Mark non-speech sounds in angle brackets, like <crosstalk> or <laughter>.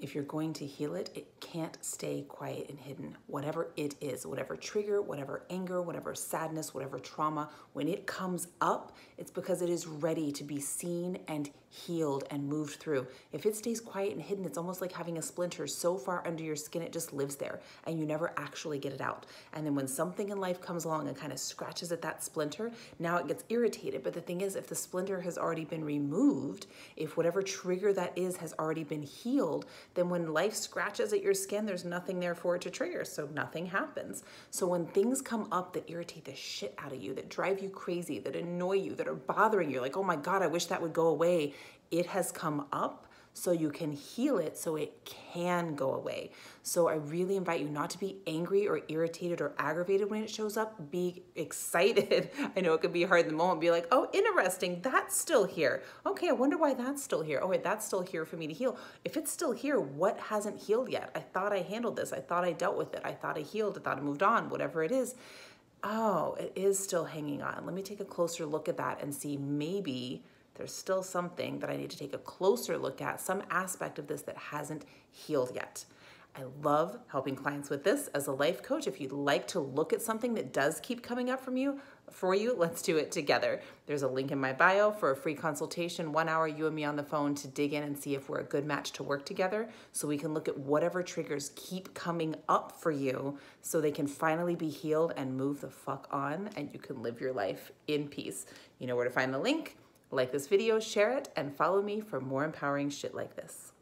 if you're going to heal it, it can't stay quiet and hidden. Whatever it is, whatever trigger, whatever anger, whatever sadness, whatever trauma, when it comes up, it's because it is ready to be seen and healed and moved through. If it stays quiet and hidden, it's almost like having a splinter so far under your skin, it just lives there and you never actually get it out. And then when something in life comes along and kind of scratches at that splinter, now it gets irritated. But the thing is, if the splinter has already been removed, if whatever trigger that is has already been healed, then when life scratches at your skin, there's nothing there for it to trigger. So nothing happens. So when things come up that irritate the shit out of you, that drive you crazy, that annoy you, that are bothering you, like, oh my God, I wish that would go away, it has come up so you can heal it so it can go away. So I really invite you not to be angry or irritated or aggravated when it shows up. Be excited. <laughs> I know it could be hard in the moment. Be like, oh, interesting. That's still here. Okay, I wonder why that's still here. Oh, wait, that's still here for me to heal. If it's still here, what hasn't healed yet? I thought I handled this. I thought I dealt with it. I thought I healed. I thought I moved on, whatever it is. Oh, it is still hanging on. Let me take a closer look at that and see maybe there's still something that I need to take a closer look at, some aspect of this that hasn't healed yet. I love helping clients with this as a life coach. If you'd like to look at something that does keep coming up from you, for you, let's do it together. There's a link in my bio for a free consultation, one hour you and me on the phone to dig in and see if we're a good match to work together so we can look at whatever triggers keep coming up for you so they can finally be healed and move the fuck on and you can live your life in peace. You know where to find the link like this video, share it, and follow me for more empowering shit like this.